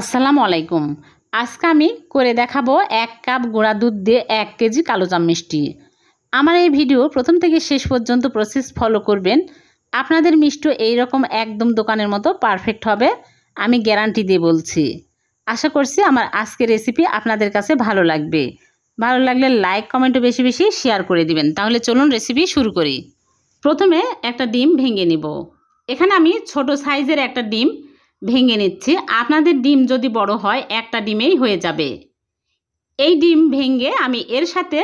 আসসালামু আলাইকুম। আজকে আমি করে দেখাবো এক কাপ গুঁড়া দুধ দিয়ে এক কেজি কালো জাম মিষ্টি। আমার এই ভিডিও প্রথম থেকে শেষ পর্যন্ত প্রসেস ফলো করবেন। আপনাদের মিষ্টি এই রকম একদম দোকানের মতো পারফেক্ট হবে, আমি গ্যারান্টি দিয়ে বলছি। আশা করছি আমার আজকের রেসিপি আপনাদের কাছে ভালো লাগবে। ভালো লাগলে লাইক কমেন্টও বেশি বেশি শেয়ার করে দিবেন। তাহলে চলুন রেসিপি শুরু করি। প্রথমে একটা ডিম ভেঙে নিব। এখানে আমি ছোট সাইজের একটা ডিম ভেঙে নিচ্ছি। আপনাদের ডিম যদি বড় হয়, একটা ডিমেই হয়ে যাবে। এই ডিম ভেঙে আমি এর সাথে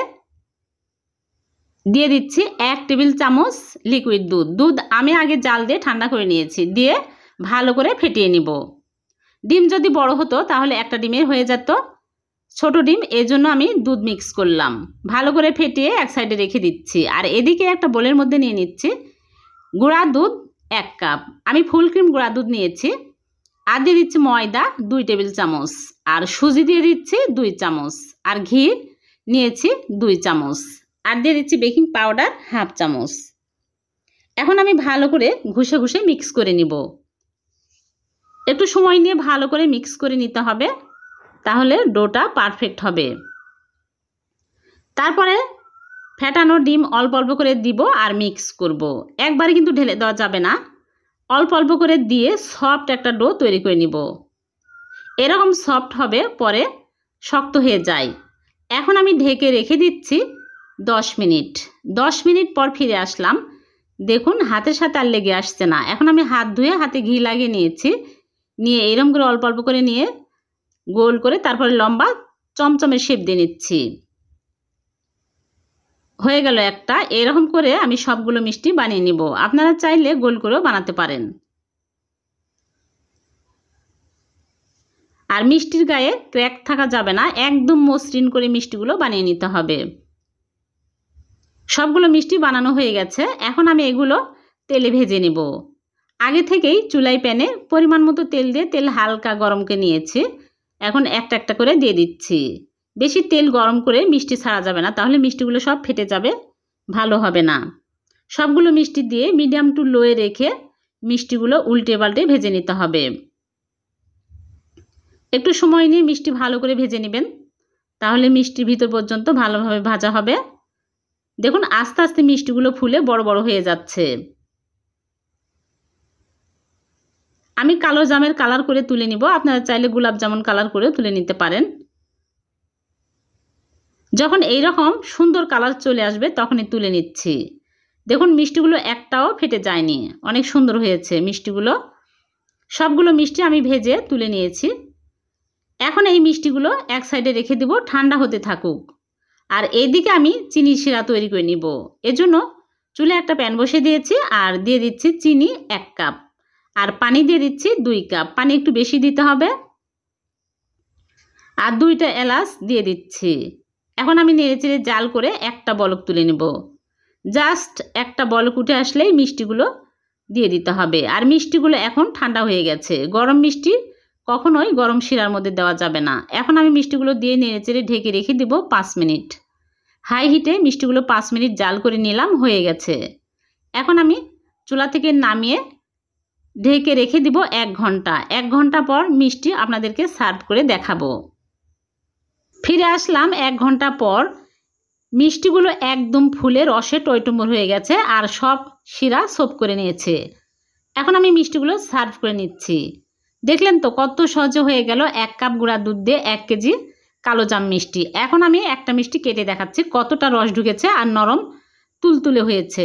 দিয়ে দিচ্ছি এক টেবিল চামচ লিকুইড দুধ। দুধ আমি আগে জাল দিয়ে ঠান্ডা করে নিয়েছি, দিয়ে ভালো করে ফেটিয়ে নিব। ডিম যদি বড় হতো, তাহলে একটা ডিমের হয়ে যেত। ছোট ডিম এই জন্য আমি দুধ মিক্স করলাম। ভালো করে ফেটিয়ে এক সাইডে রেখে দিচ্ছি। আর এদিকে একটা বোলের মধ্যে নিয়ে নিচ্ছি। গুঁড়া দুধ এক কাপ। আমি ফুল ক্রিম গুঁড়া দুধ নিয়েছি। আর দিয়ে দিচ্ছি ময়দা দুই টেবিল চামচ, আর সুজি দিয়ে দিচ্ছি দুই চামচ, আর ঘি নিয়েছি দুই চামচ, আর দিয়ে দিচ্ছি বেকিং পাউডার হাফ চামচ। এখন আমি ভালো করে ঘুষে ঘুষে মিক্স করে নিব। একটু সময় নিয়ে ভালো করে মিক্স করে নিতে হবে, তাহলে ডোটা পারফেক্ট হবে। তারপরে ফেটানো ডিম অল্প অল্প করে দিব আর মিক্স করব। একবারে কিন্তু ঢেলে দেওয়া যাবে না। অল্প অল্প করে দিয়ে সফট একটা ডো তৈরি করে নিব। এরকম সফট হবে, পরে শক্ত হয়ে যায়। এখন আমি ঢেকে রেখে দিচ্ছি দশ মিনিট। দশ মিনিট পর ফিরে আসলাম। দেখুন, হাতের সাথে আর লেগে আসছে না। এখন আমি হাত ধুয়ে হাতে ঘি লাগিয়ে নিয়েছি। নিয়ে এরম করে অল্প অল্প করে নিয়ে গোল করে তারপরে লম্বা চমচমের শেপ দিয়ে নিচ্ছি। হয়ে গেল একটা, এরকম করে আমি সবগুলো মিষ্টি বানিয়ে নিব। আপনারা চাইলে গোল করেও বানাতে পারেন। আর মিষ্টির গায়ে ক্র্যাক থাকা যাবে না, একদম মসৃণ করে মিষ্টিগুলো বানিয়ে নিতে হবে। সবগুলো মিষ্টি বানানো হয়ে গেছে, এখন আমি এগুলো তেলে ভেজে নেব। আগে থেকেই চুলাই প্যানে পরিমাণ মতো তেল দিয়ে তেল হালকা গরমকে নিয়েছি, এখন একটা একটা করে দিয়ে দিচ্ছি। বেশি তেল গরম করে মিষ্টি ছাড়া যাবে না। তাহলে মিষ্টিগুলো সব ফেটে যাবে, ভালো হবে না। সবগুলো মিষ্টি দিয়ে মিডিয়াম টু লোয়ে রেখে মিষ্টিগুলো উল্টে পাল্টে ভেজে নিতে হবে। একটু সময় নিয়ে মিষ্টি ভালো করে ভেজে নেবেন। তাহলে মিষ্টির ভিতর পর্যন্ত ভালোভাবে ভাজা হবে। দেখুন, আস্তে আস্তে মিষ্টিগুলো ফুলে বড় বড় হয়ে যাচ্ছে। আমি কালো জামের কালার করে তুলে নিব। আপনারা চাইলে গোলাপ জামুন কালার করে তুলে নিতে পারেন। যখন এই রকম সুন্দর কালার চলে আসবে, তখনই তুলে নিচ্ছি। দেখুন, মিষ্টিগুলো একটাও ফেটে যায়নি। অনেক সুন্দর হয়েছে মিষ্টিগুলো। সবগুলো মিষ্টি আমি ভেজে তুলে নিয়েছি। এখন এই মিষ্টিগুলো এক সাইডে রেখে দিব, ঠান্ডা হতে থাকুক। আর এইদিকে আমি চিনি শিরা তৈরি করে নিব। এজন্য চুলে একটা প্যান বসে দিয়েছি আর দিয়ে দিচ্ছি চিনি এক কাপ। আর পানি দিয়ে দিচ্ছি দুই কাপ। পানি একটু বেশি দিতে হবে। আর দুইটা এলাচ দিয়ে দিচ্ছি। এখন আমি নেড়েচেড়ে জাল করে একটা বলক তুলে নেব। জাস্ট একটা বলক উঠে আসলেই মিষ্টিগুলো দিয়ে দিতে হবে। আর মিষ্টিগুলো এখন ঠান্ডা হয়ে গেছে। গরম মিষ্টি কখনোই গরম শিরার মধ্যে দেওয়া যাবে না। এখন আমি মিষ্টিগুলো দিয়ে নেড়েচেড়ে ঢেকে রেখে দিব পাঁচ মিনিট। হাই হিটে মিষ্টিগুলো পাঁচ মিনিট জাল করে নিলাম, হয়ে গেছে। এখন আমি চুলা থেকে নামিয়ে ঢেকে রেখে দিব এক ঘণ্টা। এক ঘণ্টা পর মিষ্টি আপনাদেরকে সার্ভ করে দেখাবো। ফিরে আসলাম এক ঘণ্টা পর। মিষ্টিগুলো একদম ফুলে রসে টইটুম্বর হয়ে গেছে আর সব শিরা সোপ করে নিয়েছে। এখন আমি মিষ্টিগুলো সার্ভ করে নিচ্ছি। দেখলেন তো, কত সহজে হয়ে গেল এক কাপ গুঁড়া দুধ দিয়ে এক কেজি কালো জাম মিষ্টি। এখন আমি একটা মিষ্টি কেটে দেখাচ্ছি, কতটা রস ঢুকেছে আর নরম তুলতুলে হয়েছে।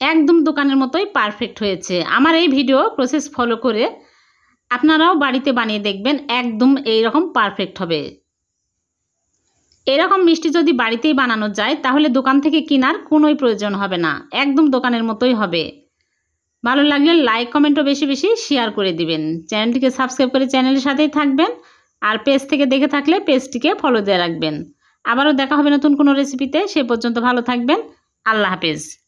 একদম দোকানের মতোই পারফেক্ট হয়েছে। আমার এই ভিডিও প্রসেস ফলো করে আপনারাও বাড়িতে বানিয়ে দেখবেন, একদম এই রকম পারফেক্ট হবে। এরকম মিষ্টি যদি বাড়িতেই বানানো যায়, তাহলে দোকান থেকে কেনার কোনোই প্রয়োজন হবে না। একদম দোকানের মতোই হবে। ভালো লাগলে লাইক কমেন্টও বেশি বেশি শেয়ার করে দিবেন। চ্যানেলটিকে সাবস্ক্রাইব করে চ্যানেলের সাথেই থাকবেন। আর পেজ থেকে দেখে থাকলে পেজটিকে ফলো দিয়ে রাখবেন। আবারও দেখা হবে নতুন কোনো রেসিপিতে সে পর্যন্ত ভালো থাকবেন। আল্লাহ হাফেজ।